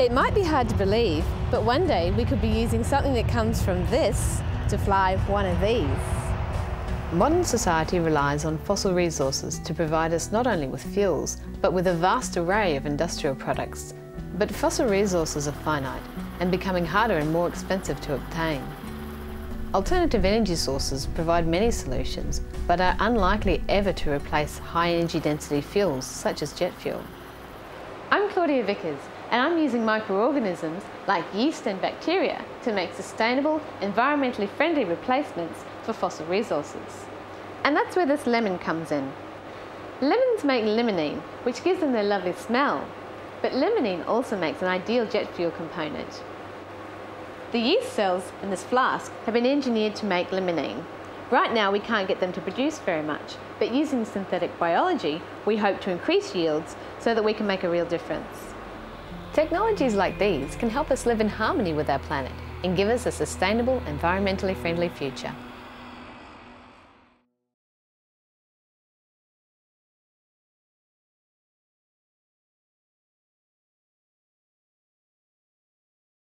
It might be hard to believe, but one day we could be using something that comes from this to fly one of these. Modern society relies on fossil resources to provide us not only with fuels, but with a vast array of industrial products. But fossil resources are finite and becoming harder and more expensive to obtain. Alternative energy sources provide many solutions, but are unlikely ever to replace high energy density fuels such as jet fuel. I'm Claudia Vickers, and I'm using microorganisms like yeast and bacteria to make sustainable, environmentally friendly replacements for fossil resources. And that's where this lemon comes in. Lemons make limonene, which gives them their lovely smell, but limonene also makes an ideal jet fuel component. The yeast cells in this flask have been engineered to make limonene. Right now we can't get them to produce very much, but using synthetic biology, we hope to increase yields so that we can make a real difference. Technologies like these can help us live in harmony with our planet and give us a sustainable, environmentally friendly future.